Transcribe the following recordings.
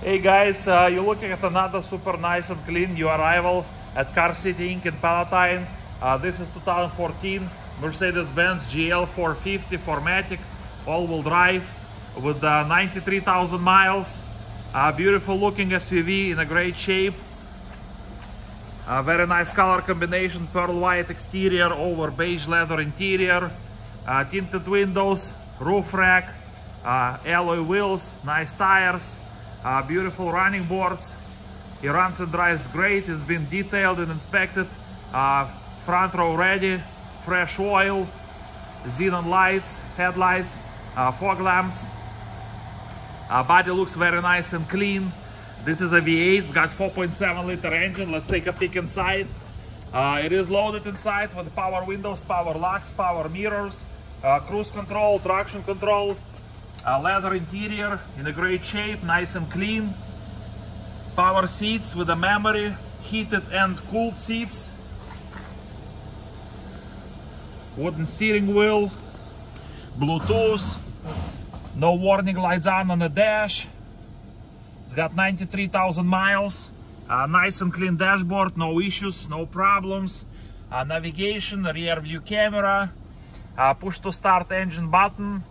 Hey guys, uh, you're looking at another super nice and clean new arrival at Car City Inc. in Palatine. Uh, this is 2014 Mercedes-Benz GL 450 4MATIC all-wheel drive with uh, 93,000 miles. Uh, beautiful looking SUV in a great shape. A very nice color combination, pearl white exterior over beige leather interior. Uh, tinted windows, roof rack, uh, alloy wheels, nice tires, uh, beautiful running boards. It runs and drives great. It's been detailed and inspected. Uh, front row ready, fresh oil, xenon lights, headlights, uh, fog lamps. Uh, body looks very nice and clean. This is a V8, it's got 4.7 liter engine. Let's take a peek inside. Uh, it is loaded inside with power windows, power locks, power mirrors, uh, cruise control, traction control, uh, leather interior in a great shape, nice and clean. Power seats with a memory, heated and cooled seats. Wooden steering wheel, Bluetooth, no warning lights on on the dash. It's got 93,000 miles. Uh, nice and clean dashboard, no issues, no problems. Navigation, rear view camera, push to start engine button,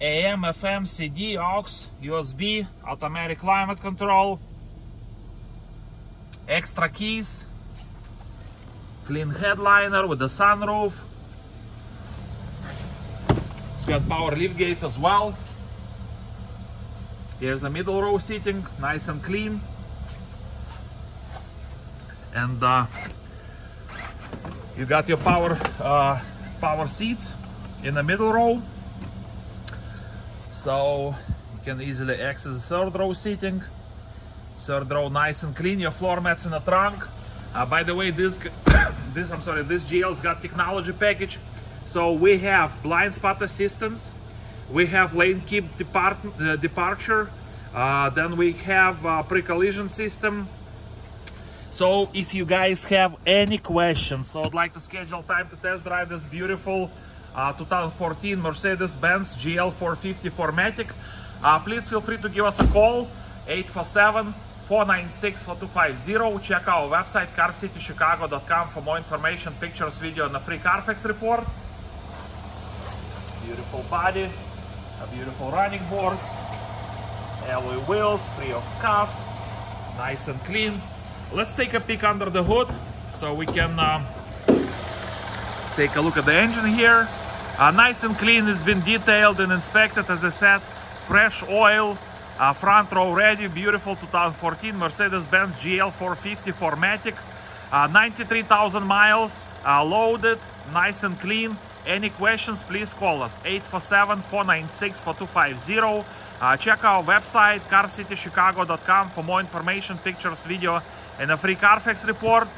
AM, FM, CD, AUX, USB, automatic climate control, extra keys, clean headliner with the sunroof. It's got power liftgate as well. Here's the middle row seating, nice and clean. And uh, you got your power uh, power seats in the middle row. So you can easily access the third row seating. Third row nice and clean. Your floor mats in the trunk. Uh, by the way, this this I'm sorry, this GL's got technology package. So we have blind spot assistance, we have lane keep depart, uh, departure, uh, then we have uh, pre-collision system. So if you guys have any questions, so I'd like to schedule time to test drive this beautiful uh, 2014 Mercedes-Benz GL450 4MATIC, uh, please feel free to give us a call, 847 496 4250. Check our website, carcitychicago.com for more information, pictures, video, and a free Carfax report. Beautiful body, a beautiful running boards, alloy wheels, free of scuffs, nice and clean. Let's take a peek under the hood so we can uh, take a look at the engine here. Uh, nice and clean, it's been detailed and inspected, as I said, fresh oil, uh, front row ready, beautiful 2014 Mercedes-Benz GL450 4MATIC, uh, 93,000 miles, uh, loaded, nice and clean. Any questions, please call us 847-496-4250. Uh, check our website, carcitychicago.com for more information, pictures, video, and a free Carfax report.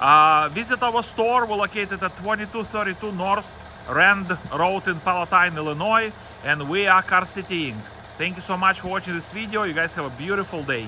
Uh, visit our store, we're located at 2232 North Rand Road in Palatine, Illinois, and we are Car City Inc. Thank you so much for watching this video. You guys have a beautiful day.